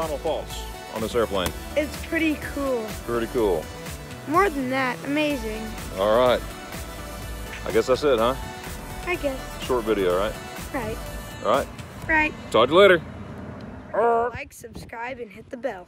Final false on this airplane? It's pretty cool. Pretty cool. More than that, amazing. All right. I guess that's it, huh? I guess. Short video, right? Right. All right. Right. Talk to you later. Like, subscribe, and hit the bell.